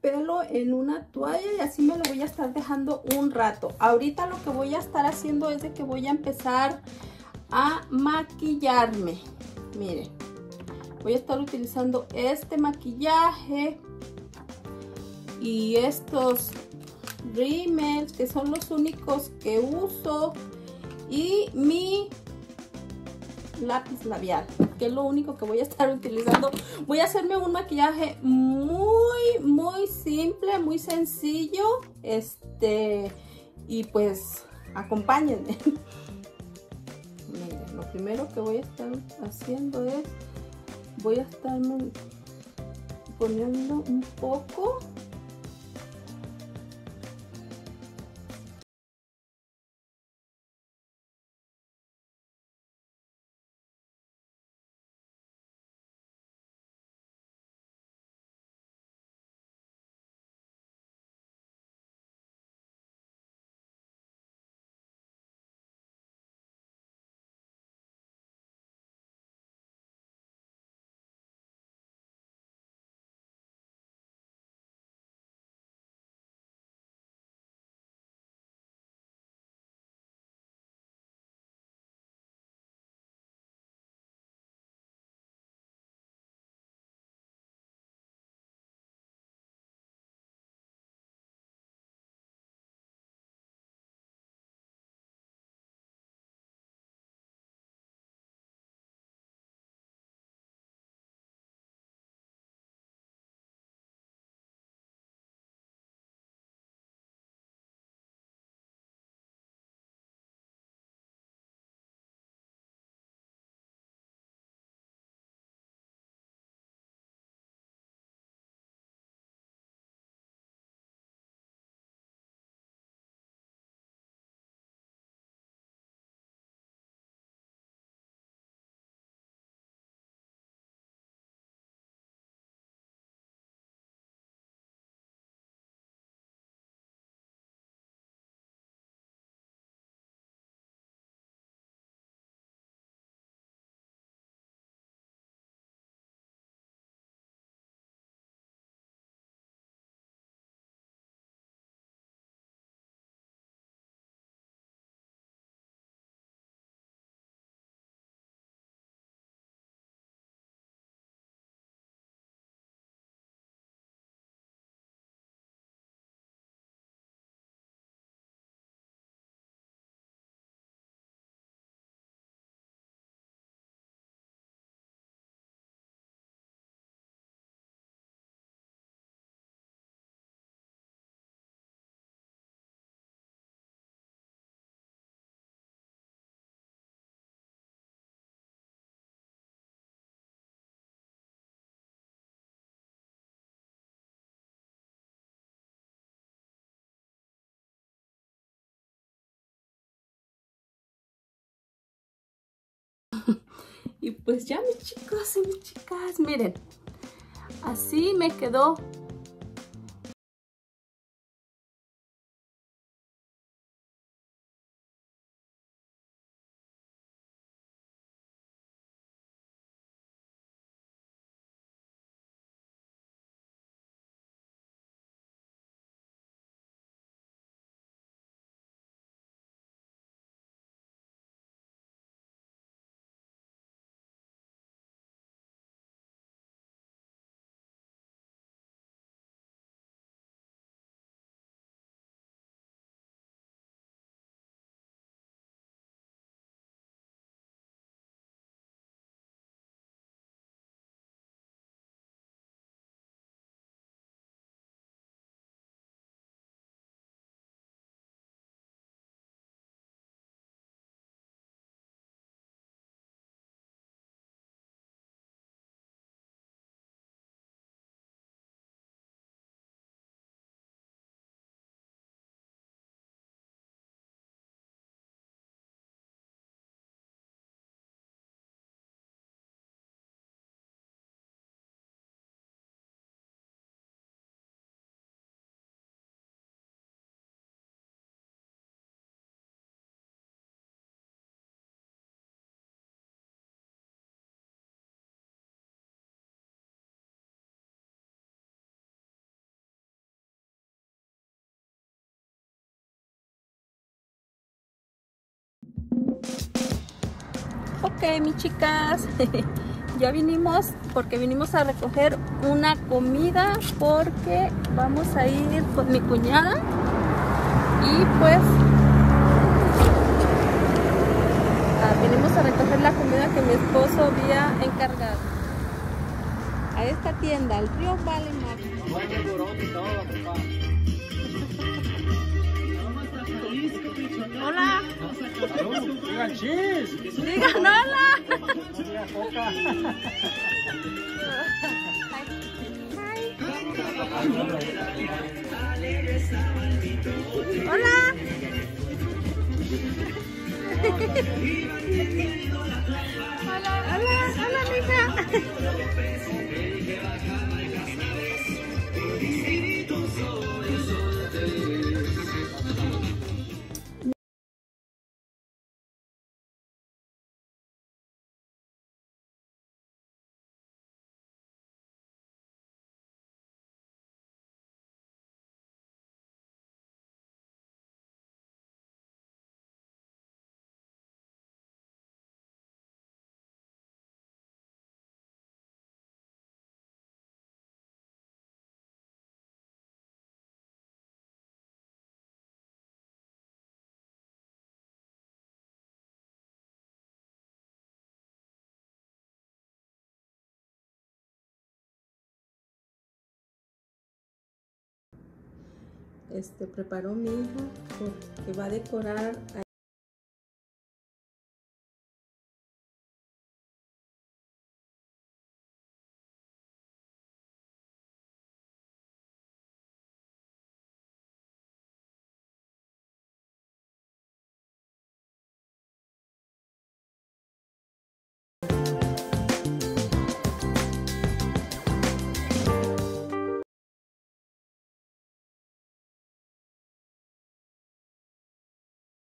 pelo en una toalla y así me lo voy a estar dejando un rato. Ahorita lo que voy a estar haciendo es de que voy a empezar a maquillarme. Miren, voy a estar utilizando este maquillaje y estos rímels que son los únicos que uso y mi lápiz labial que es lo único que voy a estar utilizando. Voy a hacerme un maquillaje muy muy simple muy sencillo este y pues acompáñenme. Miren lo primero que voy a estar haciendo es voy a estar poniendo un poco Y pues ya mis chicos y mis chicas, miren, así me quedó Ok, mis chicas, ya vinimos porque vinimos a recoger una comida porque vamos a ir con mi cuñada. Y pues ah, vinimos a recoger la comida que mi esposo había encargado. A esta tienda, al río Vale Hola. Cheese. Digan hola. Digan coca. Hola. Hola, hola, hola, mija. Este preparó mi hija porque va a decorar